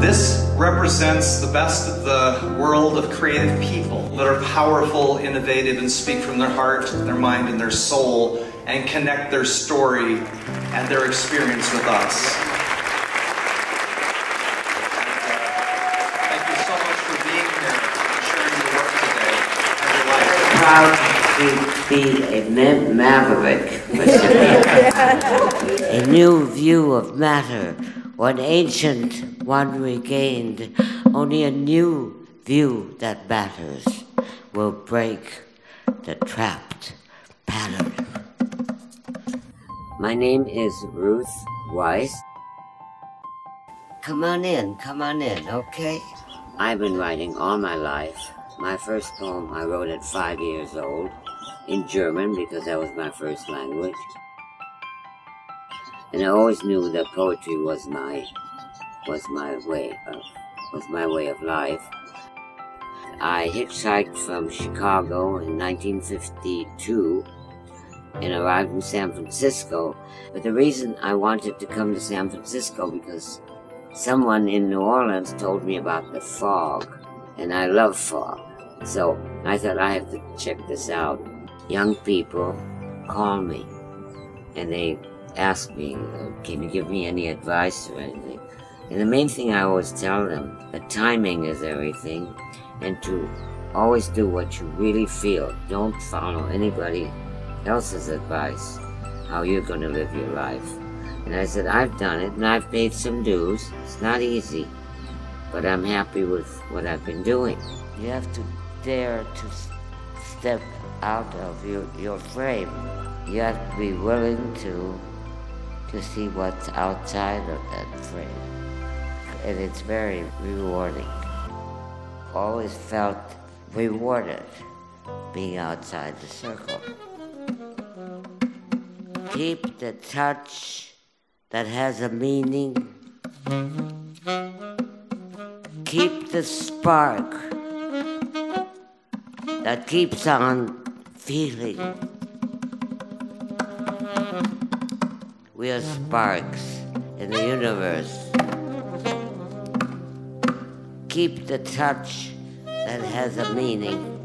This represents the best of the world of creative people that are powerful, innovative, and speak from their heart, their mind, and their soul, and connect their story and their experience with us. Thank you so much for being here and sharing your work today and your life. proud to be a ma- maverick, a new view of matter, one ancient, one regained. Only a new view that matters will break the trapped pattern. My name is Ruth Weiss. Come on in, come on in, okay? I've been writing all my life. My first poem I wrote at five years old in German because that was my first language. And I always knew that poetry was my was my way of was my way of life. I hitchhiked from Chicago in 1952 and arrived in San Francisco. But the reason I wanted to come to San Francisco because someone in New Orleans told me about the fog, and I love fog. So I thought I have to check this out. Young people call me and they ask me, Can you give me any advice or anything? And the main thing I always tell them that timing is everything and to always do what you really feel. Don't follow anybody else's advice how you're going to live your life. And I said, I've done it and I've paid some dues. It's not easy, but I'm happy with what I've been doing. You have to dare to step out of your, your frame. You have to be willing to to see what's outside of that frame. And it's very rewarding. Always felt rewarded being outside the circle. Keep the touch that has a meaning. Keep the spark that keeps on feeling. We are sparks in the universe. Keep the touch that has a meaning.